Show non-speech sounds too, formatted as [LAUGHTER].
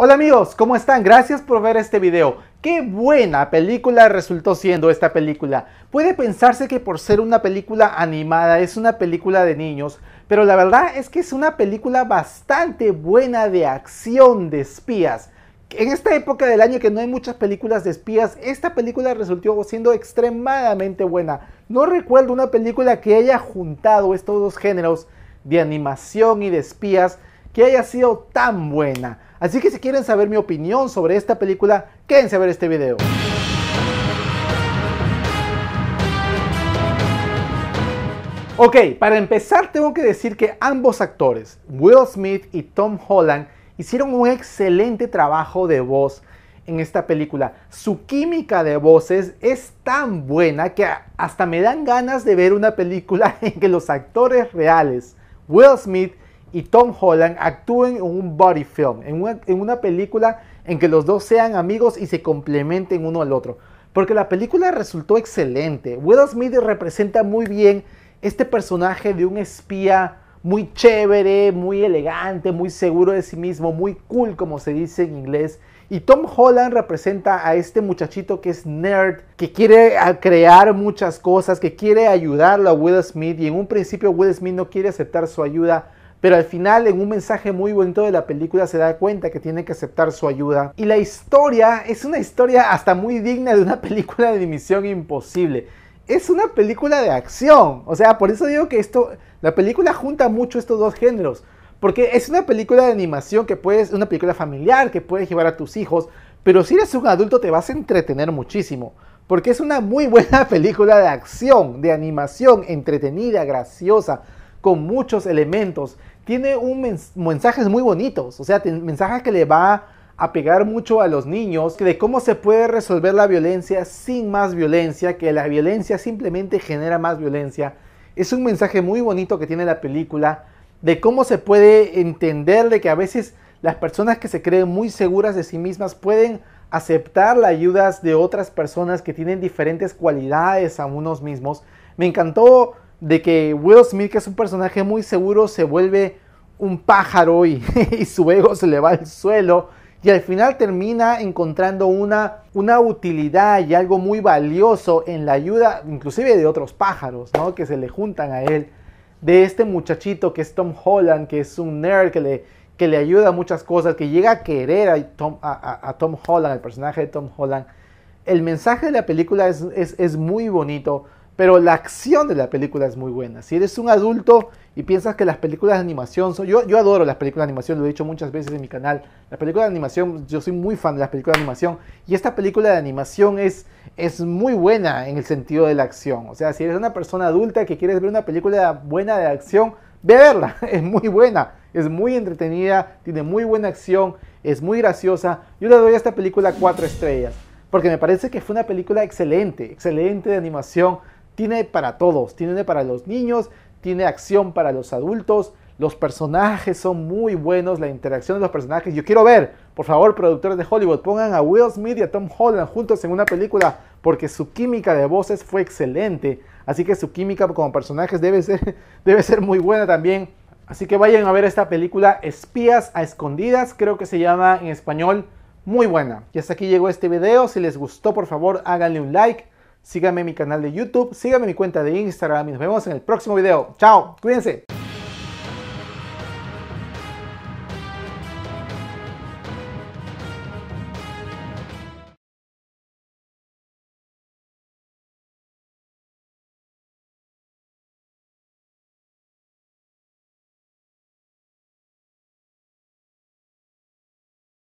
Hola amigos, ¿cómo están? Gracias por ver este video. Qué buena película resultó siendo esta película. Puede pensarse que por ser una película animada es una película de niños, pero la verdad es que es una película bastante buena de acción de espías. En esta época del año que no hay muchas películas de espías, esta película resultó siendo extremadamente buena. No recuerdo una película que haya juntado estos dos géneros de animación y de espías que haya sido tan buena. Así que si quieren saber mi opinión sobre esta película, quédense a ver este video. Ok, para empezar tengo que decir que ambos actores, Will Smith y Tom Holland, hicieron un excelente trabajo de voz en esta película. Su química de voces es tan buena que hasta me dan ganas de ver una película [LAUGHS] en que los actores reales, Will Smith y Tom Holland actúen en un body film, en una, en una película en que los dos sean amigos y se complementen uno al otro. Porque la película resultó excelente. Will Smith representa muy bien este personaje de un espía muy chévere, muy elegante, muy seguro de sí mismo, muy cool como se dice en inglés. Y Tom Holland representa a este muchachito que es nerd, que quiere crear muchas cosas, que quiere ayudarlo a Will Smith y en un principio Will Smith no quiere aceptar su ayuda pero al final, en un mensaje muy bonito de la película, se da cuenta que tiene que aceptar su ayuda. Y la historia es una historia hasta muy digna de una [LAUGHS] película de misión imposible. Es una película de acción. O sea, por eso digo que esto, la película junta mucho estos dos géneros. Porque es una película de animación que puedes, una película familiar que puedes llevar a tus hijos. Pero si eres un adulto te vas a entretener muchísimo. Porque es una muy [LAUGHS] buena película de acción, de animación, entretenida, graciosa con muchos elementos. Tiene un mensajes muy bonitos, o sea, mensajes que le va a pegar mucho a los niños de cómo se puede resolver la violencia sin más violencia, que la violencia simplemente genera más violencia. Es un mensaje muy bonito que tiene la película de cómo se puede entender de que a veces las personas que se creen muy seguras de sí mismas pueden aceptar las ayudas de otras personas que tienen diferentes cualidades a unos mismos. Me encantó de que Will Smith, que es un personaje muy seguro, se vuelve un pájaro [LAUGHS] y, su ego se le va al suelo. Y al final termina encontrando una, una utilidad y algo muy valioso en la ayuda, inclusive de otros pájaros, ¿no? Que se le juntan a él. De este muchachito que es Tom Holland, que es un nerd que le, que le ayuda a muchas cosas, que llega a querer a Tom, a, Tom Holland, el personaje de Tom Holland. El mensaje de la película es, es, es muy bonito pero la acción de la película es muy buena. Si eres un adulto y piensas que las películas de animación son... Yo, adoro las películas de animación, lo he dicho muchas veces en mi canal. Las películas de animación, yo soy muy fan de las películas de animación. Y esta película de animación es, es muy buena en el sentido de la acción. O sea, si eres una persona adulta que quieres ver una película buena de acción, ve a verla. [LAUGHS] Es muy buena, es muy entretenida, tiene muy buena acción, es muy graciosa. Yo le doy a esta película cuatro estrellas. Porque me parece que fue una película excelente, excelente de animación tiene para todos, tiene para los niños, tiene acción para los adultos, los personajes son muy buenos, la interacción de los personajes. Yo quiero ver, por favor, productores de Hollywood, pongan a Will Smith y a Tom Holland juntos en una película porque su química de voces fue excelente. Así que su química como personajes debe ser, [LAUGHS] debe ser muy buena también. Así que vayan a ver esta película Espías a Escondidas, creo que se llama en español, muy buena. Y hasta aquí llegó este video. Si les gustó, por favor, háganle un like síganme en mi canal de YouTube, síganme en mi cuenta de Instagram y nos vemos en el próximo video. Chao, cuídense.